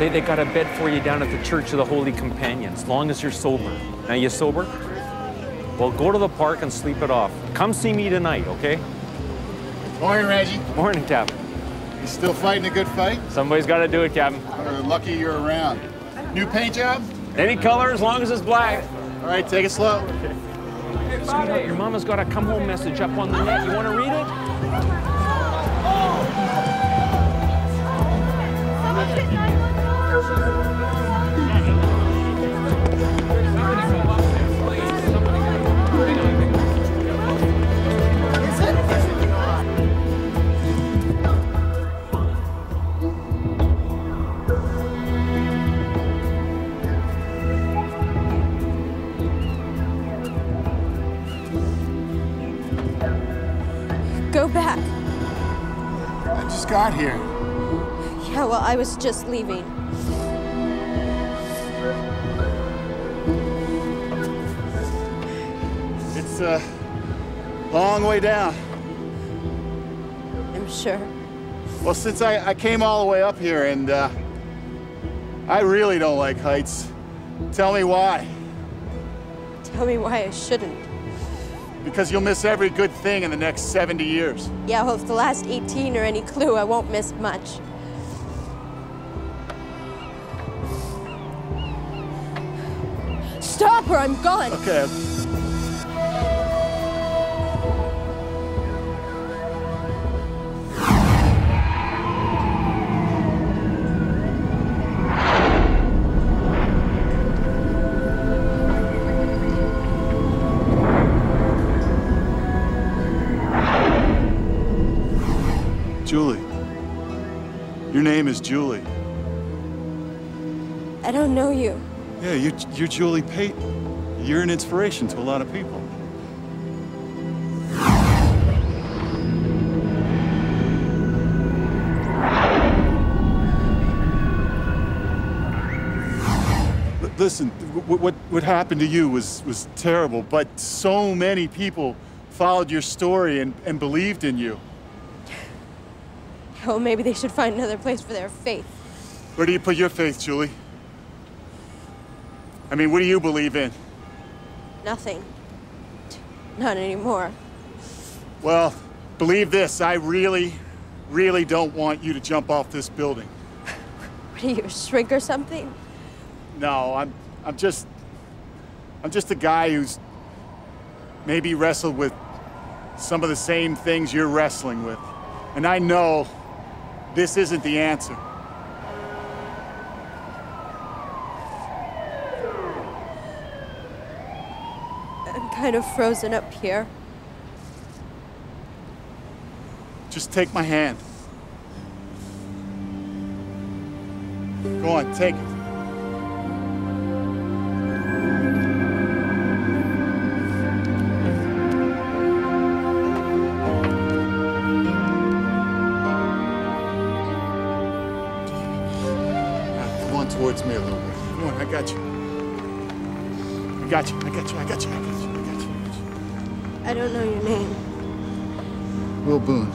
Say they got a bed for you down at the Church of the Holy Companion, as long as you're sober. Now, you sober? Well, go to the park and sleep it off. Come see me tonight, okay? Morning, Reggie. Morning, Captain. You still fighting a good fight? Somebody's got to do it, Captain. We're lucky you're around. New paint job? Any color as long as it's black. All right, take it slow. Sweetheart, your mama's got a come home message up on the net. You want to read it? Go back. I just got here. Yeah, well, I was just leaving. It's a long way down. I'm sure. Well, since I, I came all the way up here and uh, I really don't like heights. Tell me why. Tell me why I shouldn't. Because you'll miss every good thing in the next 70 years. Yeah, well, if the last 18 are any clue, I won't miss much. Stop or I'm gone. Okay. Julie. I don't know you. Yeah, you're, you're Julie Payton. You're an inspiration to a lot of people. L- Listen, wh- what, what happened to you was, was terrible, but so many people followed your story and, and believed in you. Oh, maybe they should find another place for their faith. Where do you put your faith, Julie? I mean, what do you believe in? Nothing. Not anymore. Well, believe this, I really, really don't want you to jump off this building. What are you, a shrink or something? No, I'm I'm just I'm just a guy who's maybe wrestled with some of the same things you're wrestling with. And I know this isn't the answer. I'm kind of frozen up here. Just take my hand. Go on, take it. Don't know your name. Will Boone.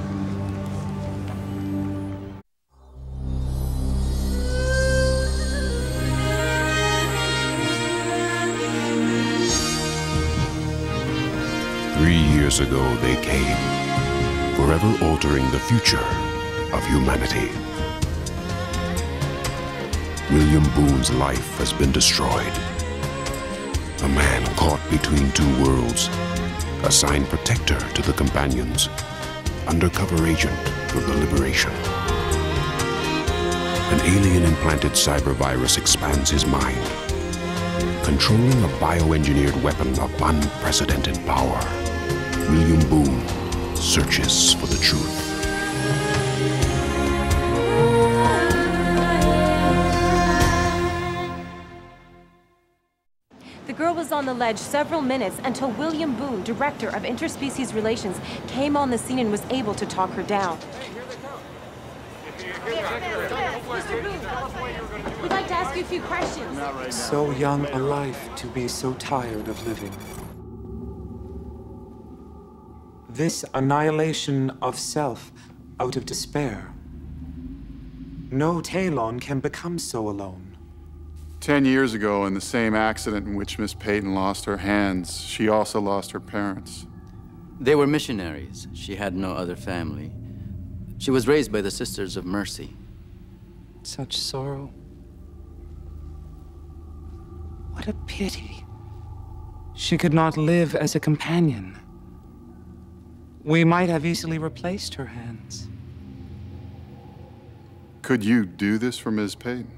Three years ago, they came, forever altering the future of humanity. William Boone's life has been destroyed. A man caught between two worlds, assigned protector to the companions, undercover agent for the liberation. An alien implanted cyber virus expands his mind, controlling a bioengineered weapon of unprecedented power. William Boone searches for the truth. On the ledge several minutes until William Boone, director of interspecies relations, came on the scene and was able to talk her down. We'd like to ask you a few questions. So young a life to be so tired of living. This annihilation of self out of despair. No Taelon can become so alone. Ten years ago, in the same accident in which Miss Peyton lost her hands, she also lost her parents. They were missionaries. She had no other family. She was raised by the Sisters of Mercy. Such sorrow. What a pity. She could not live as a companion. We might have easily replaced her hands. Could you do this for Ms. Peyton?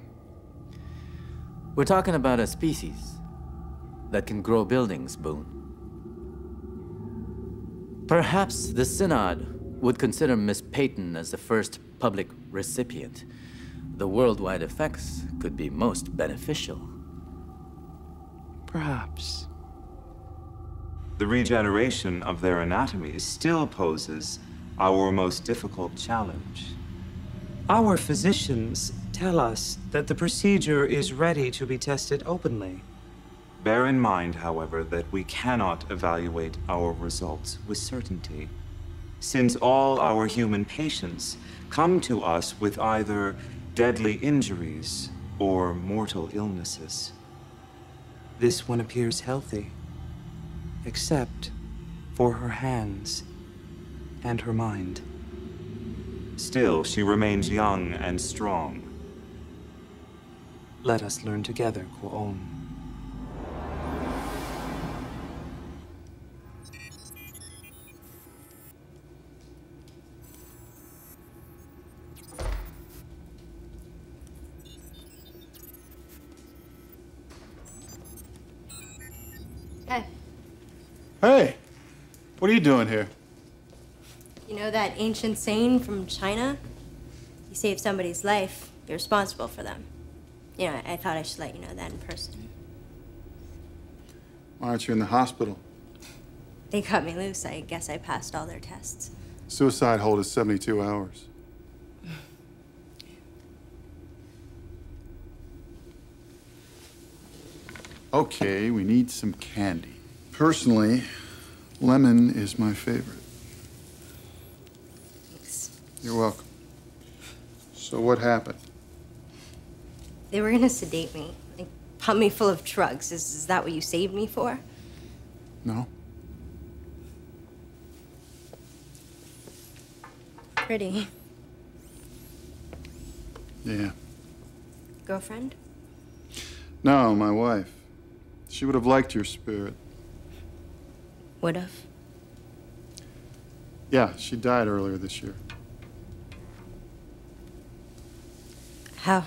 We're talking about a species that can grow buildings, Boone. Perhaps the Synod would consider Miss Peyton as the first public recipient. The worldwide effects could be most beneficial. Perhaps. The regeneration of their anatomy still poses our most difficult challenge. Our physicians tell us that the procedure is ready to be tested openly. Bear in mind, however, that we cannot evaluate our results with certainty, since all our human patients come to us with either deadly injuries or mortal illnesses. This one appears healthy, except for her hands and her mind. Still, she remains young and strong. Let us learn together, Kwon. Hey, Hey, what are you doing here? you know that ancient saying from China? You save somebody's life, you're responsible for them. You know, I, I thought I should let you know that in person. Why aren't you in the hospital? They cut me loose. I guess I passed all their tests. Suicide hold is 72 hours. Okay, we need some candy. Personally, lemon is my favorite. Thanks. You're welcome. So what happened? They were gonna sedate me, like pump me full of drugs. Is, is that what you saved me for? No? Pretty. Yeah. Girlfriend? No, my wife. She would have liked your spirit. Would've. Yeah, she died earlier this year. How?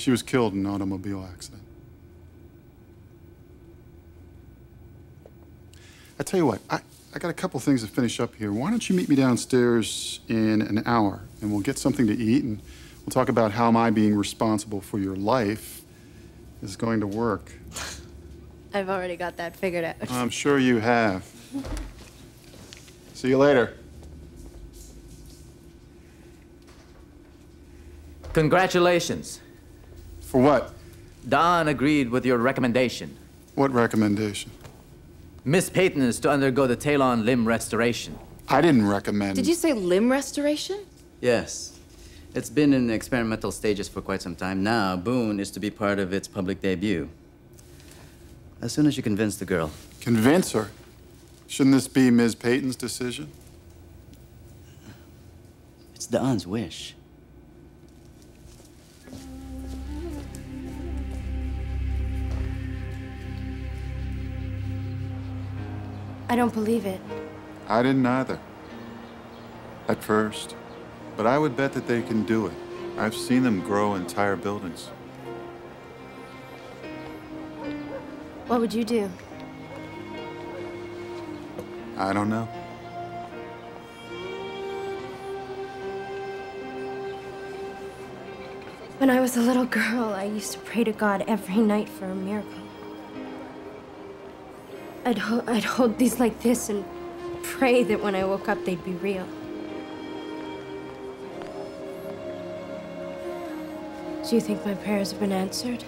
She was killed in an automobile accident. I tell you what, I, I got a couple things to finish up here. Why don't you meet me downstairs in an hour and we'll get something to eat and we'll talk about how my being responsible for your life is going to work. I've already got that figured out. I'm sure you have. See you later. Congratulations. For what? Da'an agreed with your recommendation. What recommendation? Miss Peyton is to undergo the Taelon limb restoration. I didn't recommend. Did you say limb restoration? Yes. It's been in experimental stages for quite some time now. Boone is to be part of its public debut. As soon as you convince the girl. Convince her? Shouldn't this be Ms. Peyton's decision? It's Da'an's wish. I don't believe it. I didn't either. At first. But I would bet that they can do it. I've seen them grow entire buildings. What would you do? I don't know. When I was a little girl, I used to pray to God every night for a miracle. I'd, ho- I'd hold these like this and pray that when I woke up, they'd be real. Do you think my prayers have been answered?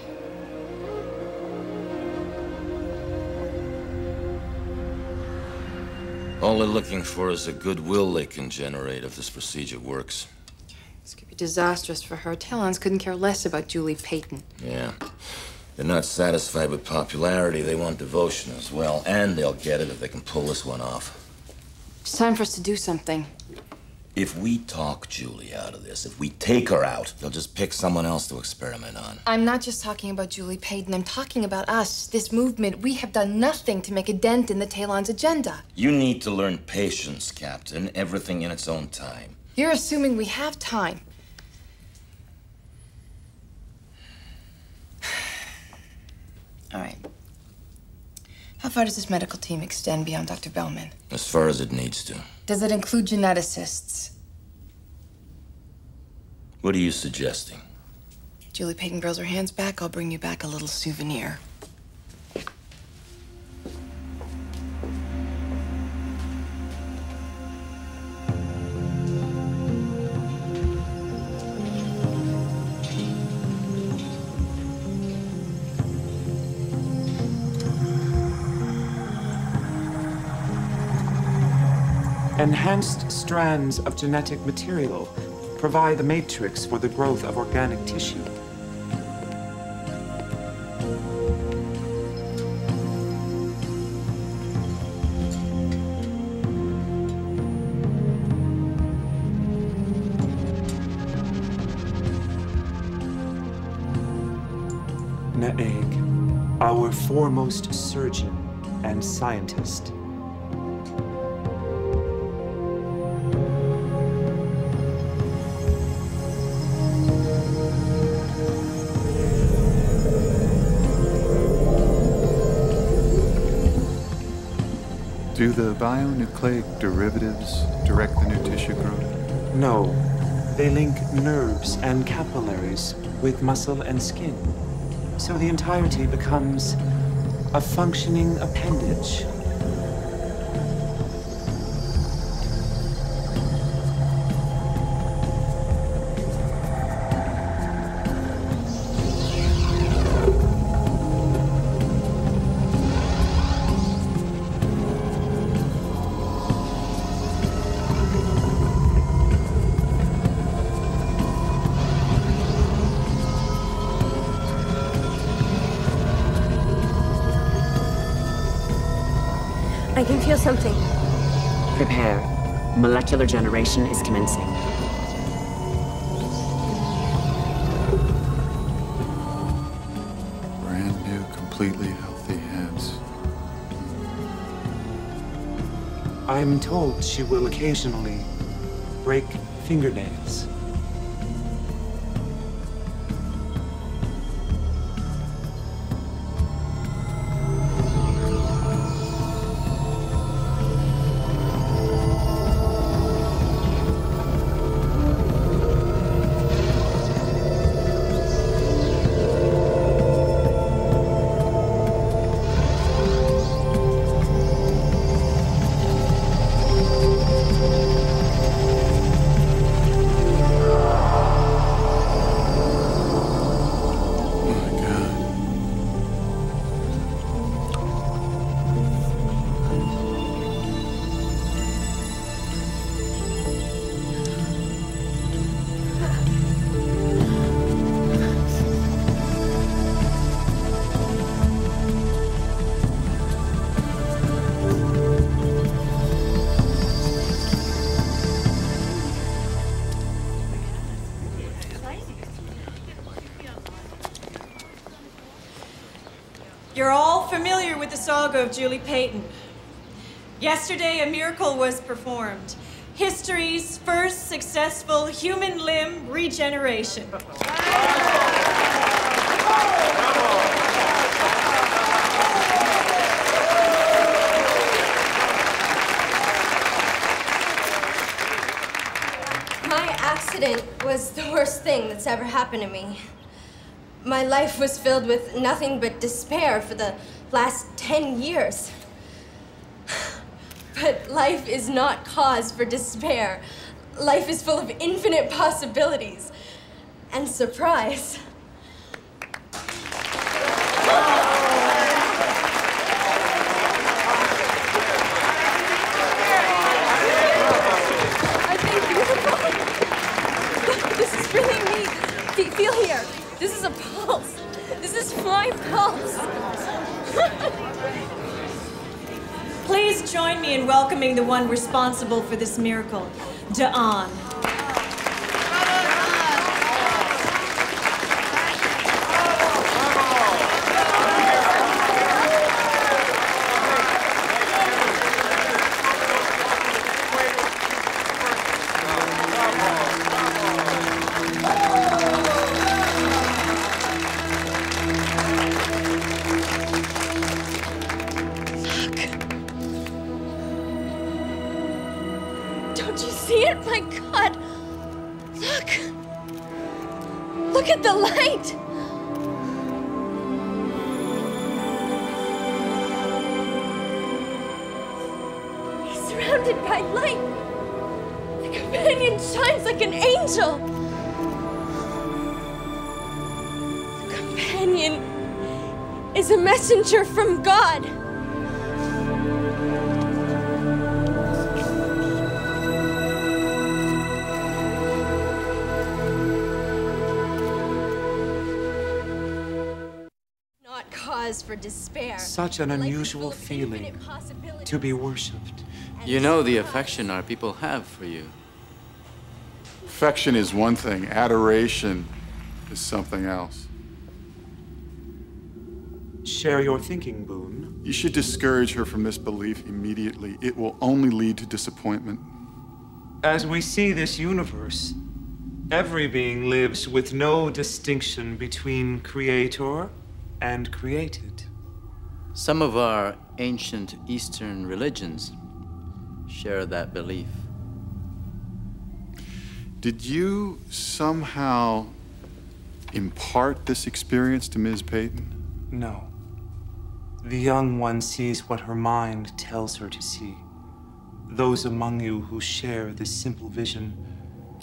All they're looking for is the goodwill they can generate if this procedure works. This could be disastrous for her. Taelons couldn't care less about Julie Payton. Yeah. They're not satisfied with popularity. They want devotion as well. And they'll get it if they can pull this one off. It's time for us to do something. If we talk Julie out of this, if we take her out, they'll just pick someone else to experiment on. I'm not just talking about Julie Payton. I'm talking about us, this movement. We have done nothing to make a dent in the Taelon's agenda. You need to learn patience, Captain. Everything in its own time. You're assuming we have time. All right. How far does this medical team extend beyond Dr. Belman? As far as it needs to. Does it include geneticists? What are you suggesting? Julie Payton grows her hands back, I'll bring you back a little souvenir. Enhanced strands of genetic material provide the matrix for the growth of organic tissue. Naeg, our foremost surgeon and scientist. The bionucleic derivatives direct the new tissue growth? No, they link nerves and capillaries with muscle and skin. So the entirety becomes a functioning appendage. Something. Prepare. Molecular generation is commencing. Brand new, completely healthy hands. I'm told she will occasionally break fingernails. Saga of Julie Payton. Yesterday, a miracle was performed. History's first successful human limb regeneration. My accident was the worst thing that's ever happened to me. My life was filled with nothing but despair for the last 10 years. But life is not cause for despair. Life is full of infinite possibilities and surprise. Welcoming the one responsible for this miracle, Da'an. Companion shines like an angel. The companion is a messenger from God. Not cause for despair. Such an unusual full feeling to be worshipped. You know the affection our people have for you. Affection is one thing, adoration is something else. Share your thinking, Boone. You should discourage her from this belief immediately. It will only lead to disappointment. As we see this universe, every being lives with no distinction between creator and created. Some of our ancient Eastern religions share that belief. Did you somehow impart this experience to Ms. Peyton? No. The young one sees what her mind tells her to see. Those among you who share this simple vision,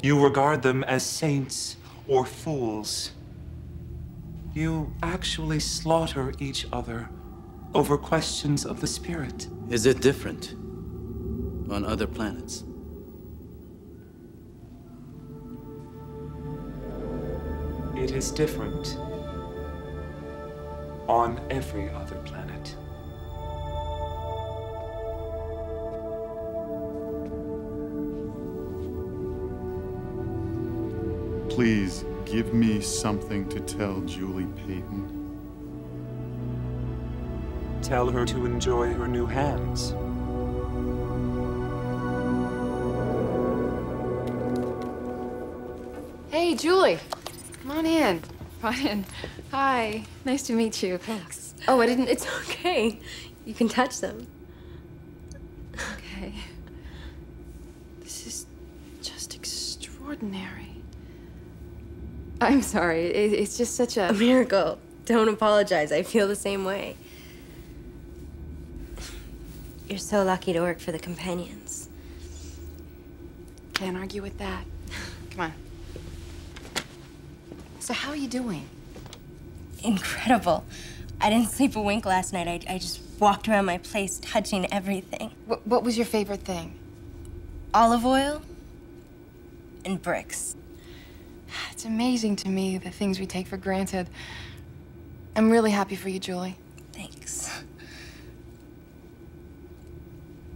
you regard them as saints or fools. You actually slaughter each other over questions of the spirit. Is it different on other planets? It is different on every other planet. Please give me something to tell Julie Peyton. Tell her to enjoy her new hands. Hey, Julie. Come on in. Come on in. Hi. Nice to meet you. Thanks. Oh, I didn't. It's okay. You can touch them. Okay. This is just extraordinary. I'm sorry. It, it's just such a. A miracle. Don't apologize. I feel the same way. You're so lucky to work for the companions. Can't argue with that. Come on. So, how are you doing? Incredible. I didn't sleep a wink last night. I, I just walked around my place touching everything. What, what was your favorite thing? Olive oil and bricks. It's amazing to me the things we take for granted. I'm really happy for you, Julie. Thanks.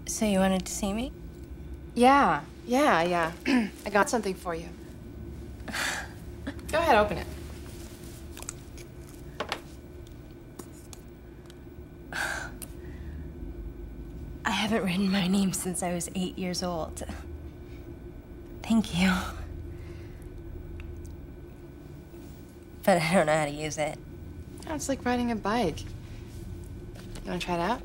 So you wanted to see me? Yeah, yeah, yeah. I got something for you. Go ahead, open it. I haven't written my name since I was eight years old. Thank you. But I don't know how to use it. It's like riding a bike. You want to try it out?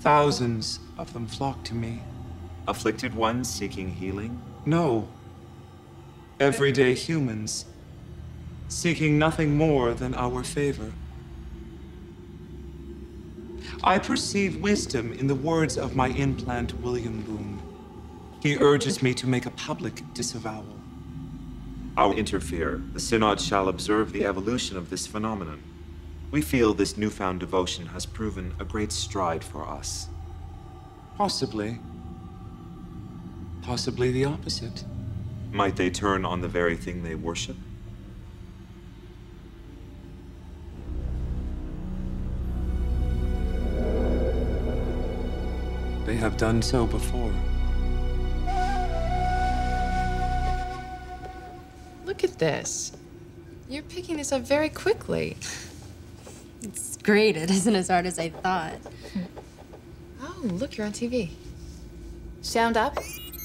Thousands of them flock to me. Afflicted ones seeking healing? No. Everyday humans, seeking nothing more than our favor. I perceive wisdom in the words of my implant, William Boone. He urges me to make a public disavowal. I'll interfere. The Synod shall observe the evolution of this phenomenon. We feel this newfound devotion has proven a great stride for us. Possibly. Possibly the opposite. Might they turn on the very thing they worship? They have done so before. Look at this. You're picking this up very quickly. It's great. It isn't as hard as I thought. Oh, look, you're on TV. Sound up?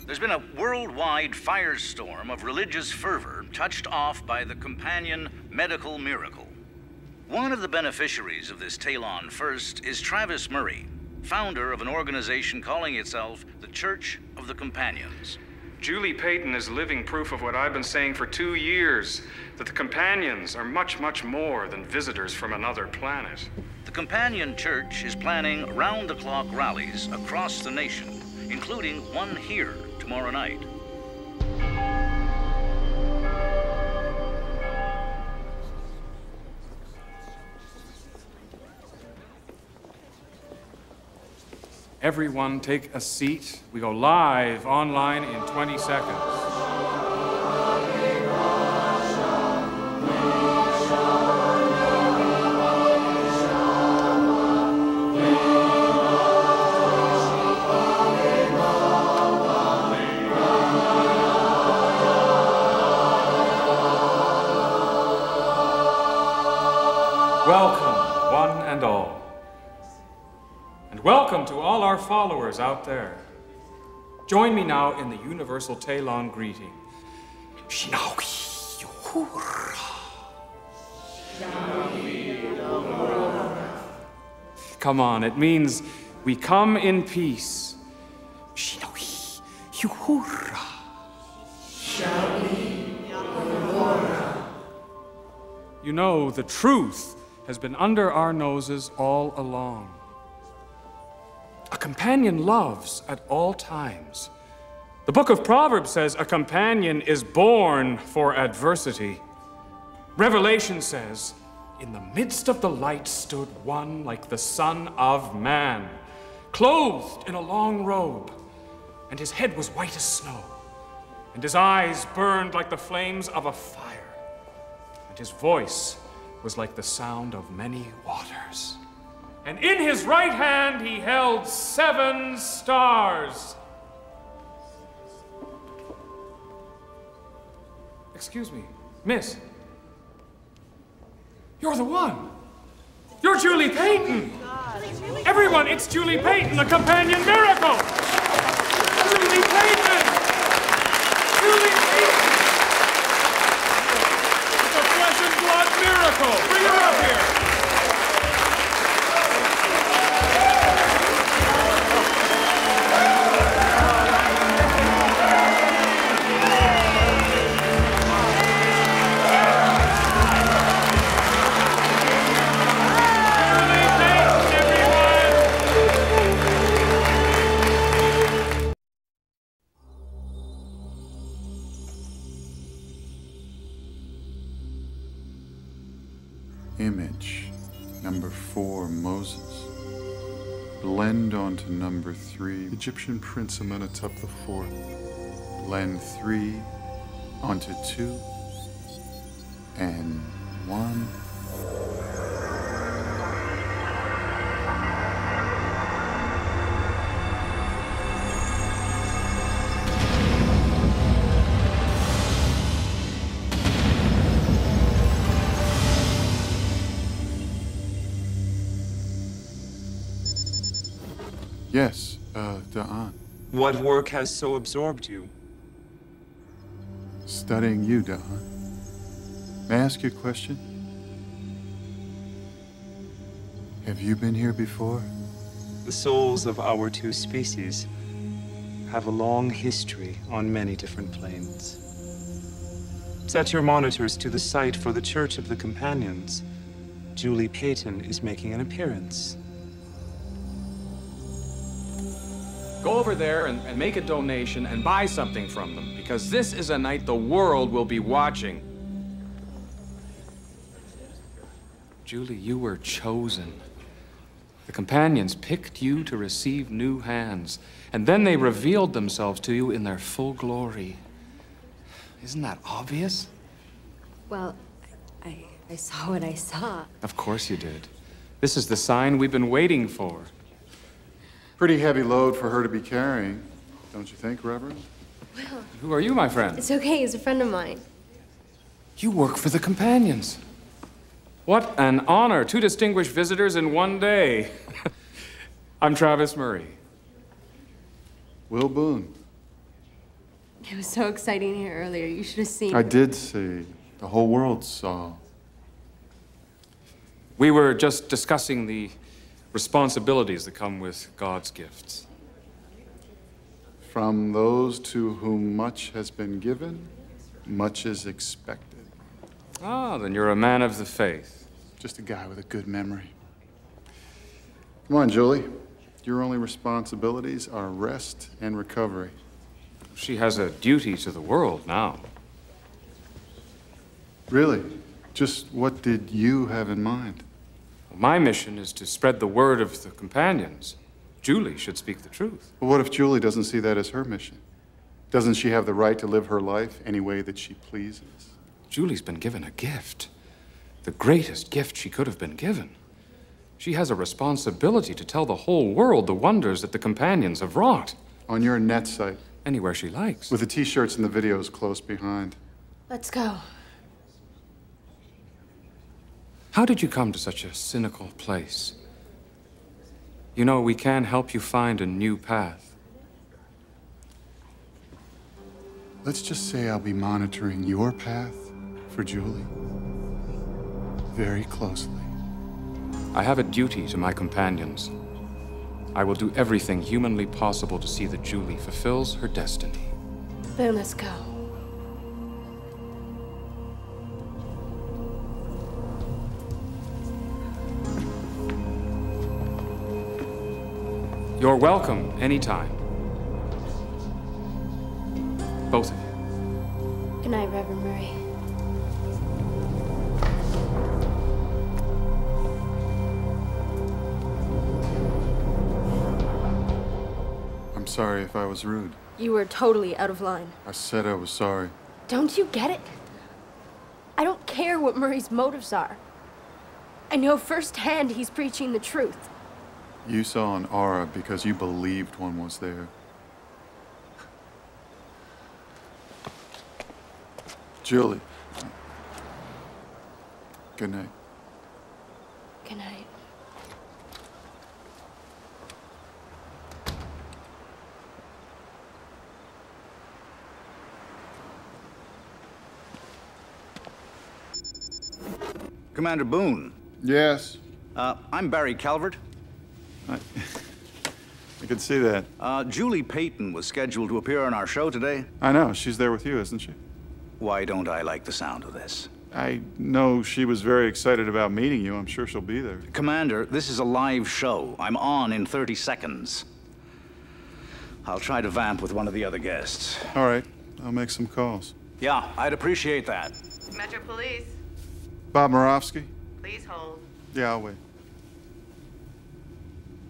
There's been a worldwide firestorm of religious fervor touched off by the companion medical miracle. One of the beneficiaries of this Taelon First is Travis Murray, founder of an organization calling itself the Church of the Companions. Julie Payton is living proof of what I've been saying for two years that the companions are much, much more than visitors from another planet. The Companion Church is planning round the clock rallies across the nation, including one here tomorrow night. Everyone take a seat. We go live online in 20 seconds. Our followers out there. Join me now in the universal Taelon greeting. Shinawi Come on, it means we come in peace. Shinawi Yuhura. You know, the truth has been under our noses all along. A companion loves at all times. The book of Proverbs says a companion is born for adversity. Revelation says, In the midst of the light stood one like the Son of Man, clothed in a long robe, and his head was white as snow, and his eyes burned like the flames of a fire, and his voice was like the sound of many waters. And in his right hand he held seven stars. Excuse me, miss. You're the one. You're Julie Payton. Everyone, it's Julie Payton, the companion miracle. Egyptian Prince Amenhotep IV. Blend three onto two and one. Yes, uh, Da'an. What work has so absorbed you? Studying you, Da'an. May I ask you a question? Have you been here before? The souls of our two species have a long history on many different planes. Set your monitors to the site for the Church of the Companions. Julie Payton is making an appearance. Go over there and, and make a donation and buy something from them, because this is a night the world will be watching. Julie, you were chosen. The companions picked you to receive new hands, and then they revealed themselves to you in their full glory. Isn't that obvious? Well, I, I saw what I saw. Of course you did. This is the sign we've been waiting for. Pretty heavy load for her to be carrying, don't you think, Reverend? Well, Who are you, my friend? it's okay. He's a friend of mine. You work for the companions. What an honor. Two distinguished visitors in one day. I'm Travis Murray. Will Boone. It was so exciting here earlier. You should have seen. I did see. The whole world saw. We were just discussing the responsibilities that come with God's gifts. From those to whom much has been given, much is expected. Ah, then you're a man of the faith. Just a guy with a good memory. Come on, Julie. Your only responsibilities are rest and recovery. She has a duty to the world now. Really? Just what did you have in mind? My mission is to spread the word of the companions. Julie should speak the truth. But what if Julie doesn't see that as her mission? Doesn't she have the right to live her life any way that she pleases? Julie's been given a gift. The greatest gift she could have been given. She has a responsibility to tell the whole world the wonders that the companions have wrought. On your net site. Anywhere she likes. With the t shirts and the videos close behind. Let's go. How did you come to such a cynical place? You know, we can help you find a new path. Let's just say I'll be monitoring your path for Julie very closely. I have a duty to my companions. I will do everything humanly possible to see that Julie fulfills her destiny. Then let's go. You're welcome anytime. Both of you. Good night, Reverend Murray. I'm sorry if I was rude. You were totally out of line. I said I was sorry. Don't you get it? I don't care what Murray's motives are. I know firsthand he's preaching the truth. You saw an aura because you believed one was there. Julie. Good night. Good night. Commander Boone. Yes. Uh, I'm Barry Calvert. I, I could see that. Uh, Julie Payton was scheduled to appear on our show today. I know. She's there with you, isn't she? Why don't I like the sound of this? I know she was very excited about meeting you. I'm sure she'll be there. Commander, this is a live show. I'm on in 30 seconds. I'll try to vamp with one of the other guests. All right. I'll make some calls. Yeah, I'd appreciate that. Metro Police, Bob Moravsky? please hold. Yeah, I'll wait.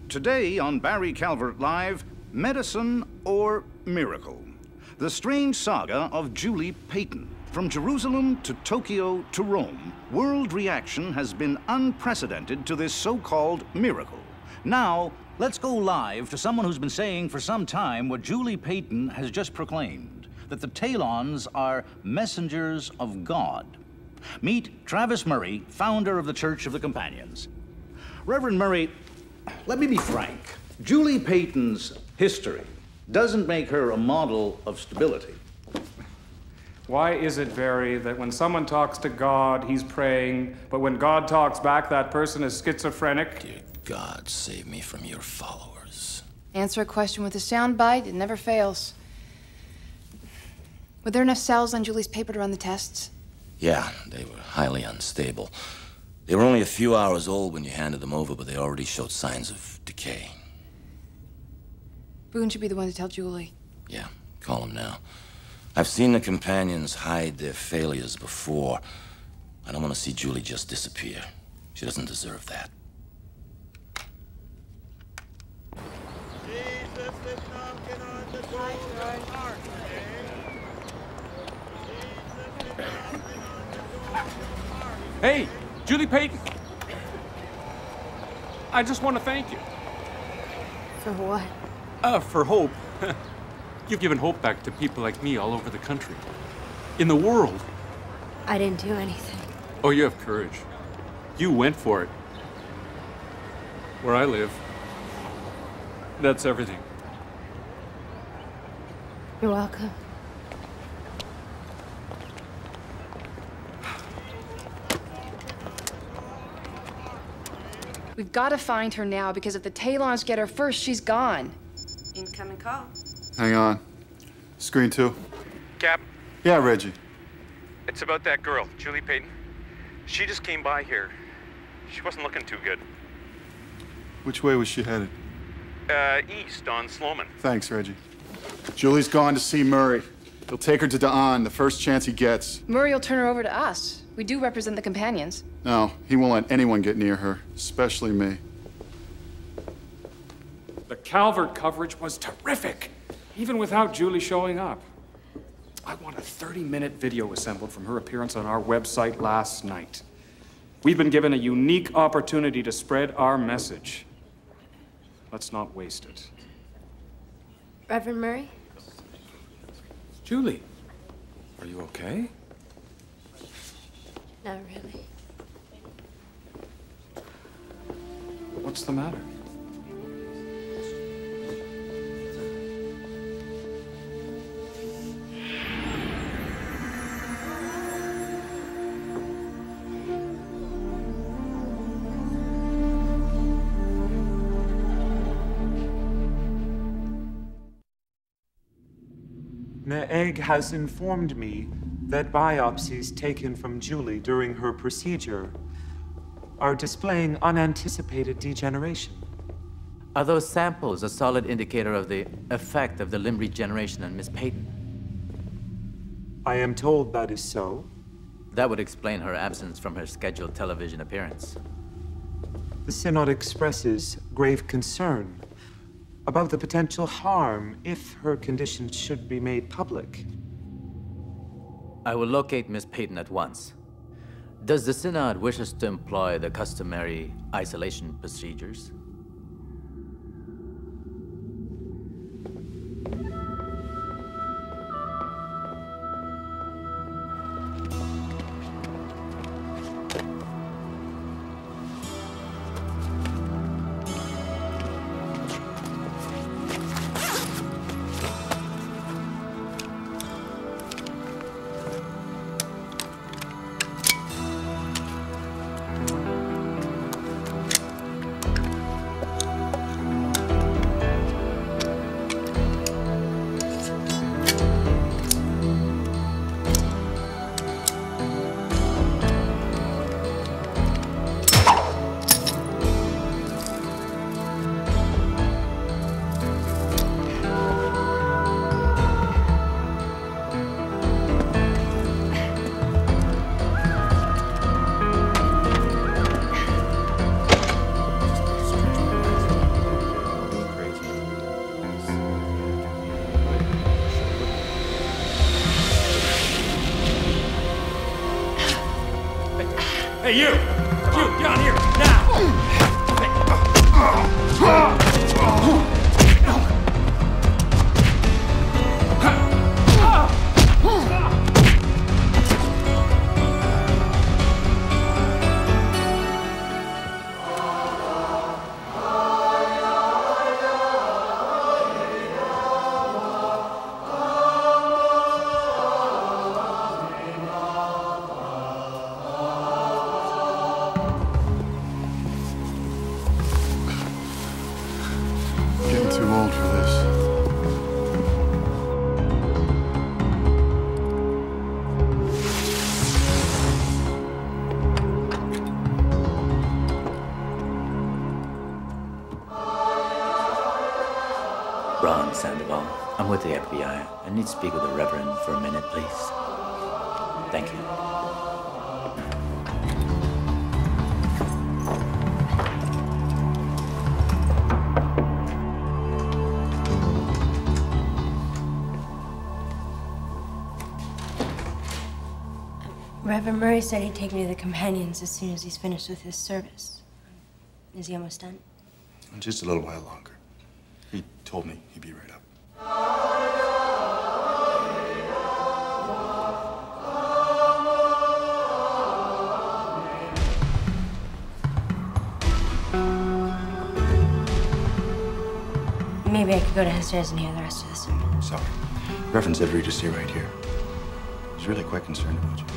Today on Barry Calvert Live, Medicine or Miracle? The strange saga of Julie Payton. From Jerusalem to Tokyo to Rome, world reaction has been unprecedented to this so called miracle. Now, let's go live to someone who's been saying for some time what Julie Payton has just proclaimed that the Taelons are messengers of God. Meet Travis Murray, founder of the Church of the Companions. Reverend Murray, let me be frank. Julie Payton's history doesn't make her a model of stability. Why is it, Barry, that when someone talks to God, he's praying, but when God talks back, that person is schizophrenic? Dear God, save me from your followers. Answer a question with a soundbite, it never fails. Were there enough cells on Julie's paper to run the tests? Yeah, they were highly unstable. They were only a few hours old when you handed them over, but they already showed signs of decay. Boone should be the one to tell Julie. Yeah, call him now. I've seen the companions hide their failures before. I don't want to see Julie just disappear. She doesn't deserve that. Hey! Julie Payton. I just want to thank you. For what? Uh, for hope. You've given hope back to people like me all over the country. In the world. I didn't do anything. Oh, you have courage. You went for it. Where I live, that's everything. You're welcome. We've got to find her now because if the Taelons get her first, she's gone. Incoming call. Hang on. Screen two. Cap, Yeah, Reggie. it's about that girl, Julie Payton. She just came by here. She wasn't looking too good. Which way was she headed? Uh, east on Sloman. Thanks, Reggie. Julie's gone to see Murray. He'll take her to Da'an the first chance he gets. Murray will turn her over to us. We do represent the companions. No, he won't let anyone get near her, especially me. The Calvert coverage was terrific, even without Julie showing up. I want a 30 minute video assembled from her appearance on our website last night. We've been given a unique opportunity to spread our message. Let's not waste it. Reverend Murray? Julie, are you okay? Not really. What's the matter? Egg has informed me that biopsies taken from Julie during her procedure are displaying unanticipated degeneration. Are those samples a solid indicator of the effect of the limb regeneration on Miss Payton? I am told that is so. That would explain her absence from her scheduled television appearance. The Synod expresses grave concern about the potential harm if her condition should be made public. I will locate Miss Payton at once. Does the Synod wish us to employ the customary isolation procedures? speak with the Reverend for a minute, please? Thank you. Reverend Murray said he'd take me to the companions as soon as he's finished with his service. Is he almost done? Just a little while longer. He told me he'd be right up. Maybe I could go downstairs and hear the rest of the sermon. Sorry. For you to stay right here. He's really quite concerned about you.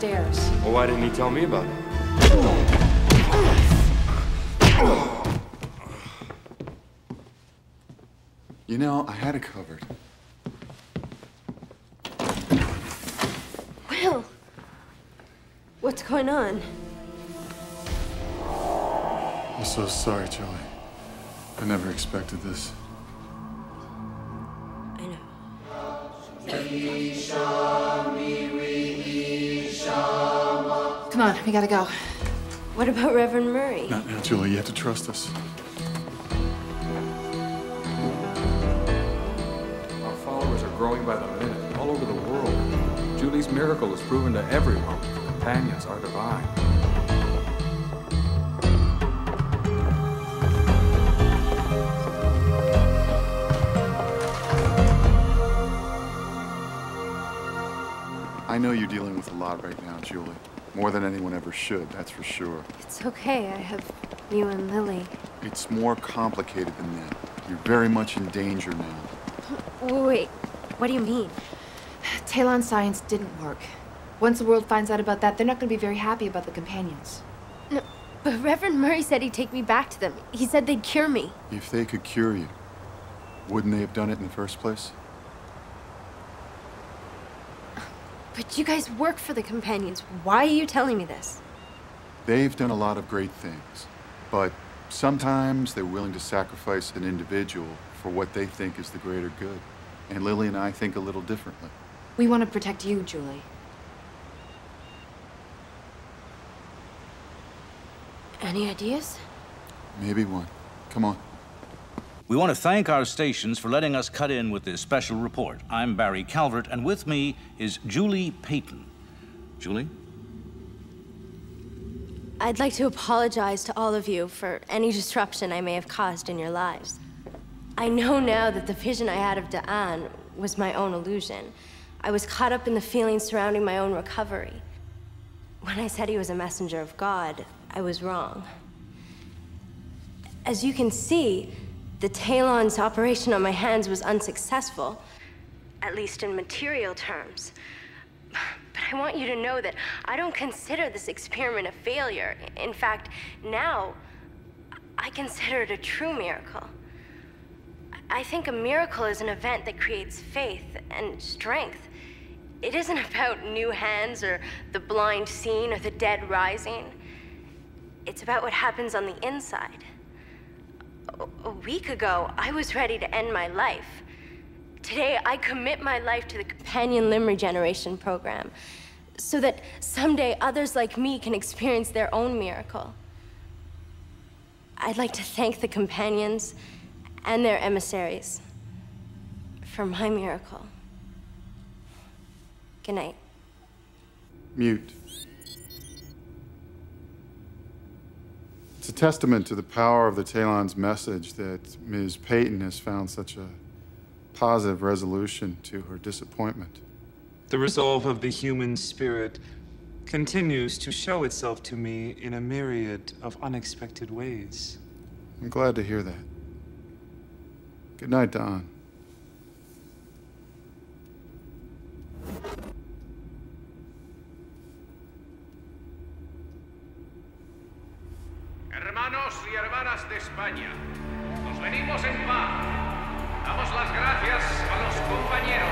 Downstairs. Well, why didn't he tell me about it? You know, I had it covered. Will! What's going on? I'm so sorry, Joey. I never expected this. We gotta go. What about Reverend Murray? Not now, Julie. You have to trust us. Our followers are growing by the minute all over the world. Julie's miracle is proven to everyone. The companions are divine. I know you're dealing with a lot right now, Julie. More than anyone ever should, that's for sure. It's okay. I have you and Lili. It's more complicated than that. You're very much in danger now. Wait, what do you mean? Taelon science didn't work. Once the world finds out about that, they're not gonna be very happy about the companions. No, but Reverend Murray said he'd take me back to them. He said they'd cure me. If they could cure you, wouldn't they have done it in the first place? But you guys work for the companions. Why are you telling me this? They've done a lot of great things, but sometimes they're willing to sacrifice an individual for what they think is the greater good. And Lili and I think a little differently. We want to protect you, Julie. Any ideas? Maybe one. Come on. We want to thank our stations for letting us cut in with this special report. I'm Barry Calvert, and with me is Julie Payton. Julie? I'd like to apologize to all of you for any disruption I may have caused in your lives. I know now that the vision I had of Da'an was my own illusion. I was caught up in the feelings surrounding my own recovery. When I said he was a messenger of God, I was wrong. As you can see, the Taelon's operation on my hands was unsuccessful, at least in material terms. But I want you to know that I don't consider this experiment a failure. In fact, now, I consider it a true miracle. I think a miracle is an event that creates faith and strength. It isn't about new hands or the blind seeing or the dead rising. It's about what happens on the inside. A- week ago, I was ready to end my life. Today, I commit my life to the Companion Limb Regeneration Program so that someday others like me can experience their own miracle. I'd like to thank the companions and their emissaries for my miracle. Good night. Mute. It's a testament to the power of the Taelon's message that Ms. Payton has found such a positive resolution to her disappointment. The resolve of the human spirit continues to show itself to me in a myriad of unexpected ways. I'm glad to hear that. Good night, Don. Hermanos y hermanas de España, nos venimos en paz. Damos las gracias a los compañeros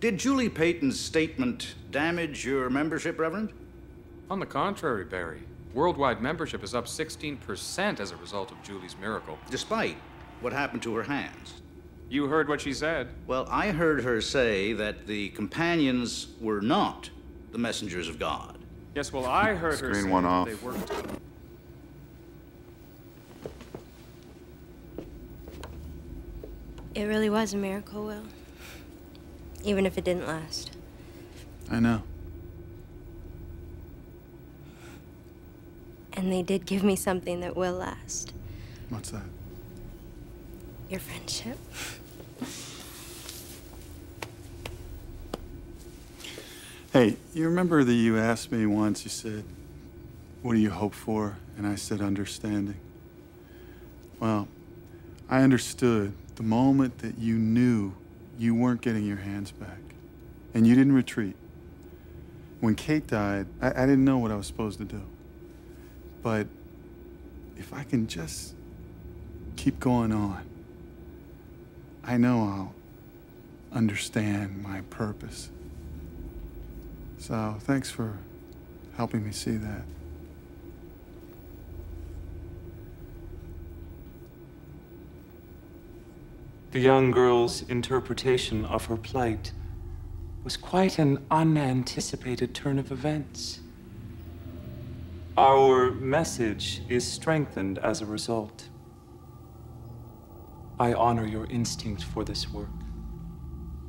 Did Julie Payton's statement damage your membership, Reverend? On the contrary, Barry. Worldwide membership is up 16% as a result of Julie's miracle. Despite what happened to her hands. You heard what she said. Well, I heard her say that the companions were not the messengers of God. Yes, well, I heard her Screen say one off. they weren't. It really was a miracle, Will. Even if it didn't last. I know. And they did give me something that will last. What's that? Your friendship. Hey, you remember that you asked me once, you said, What do you hope for? And I said, Understanding. Well, I understood the moment that you knew you weren't getting your hands back and you didn't retreat. When Kate died, I, I didn't know what I was supposed to do. But if I can just keep going on, I know I'll understand my purpose. So thanks for helping me see that. The young girl's interpretation of her plight was quite an unanticipated turn of events. Our message is strengthened as a result. I honor your instinct for this work.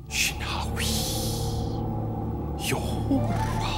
Shinawi. Yora.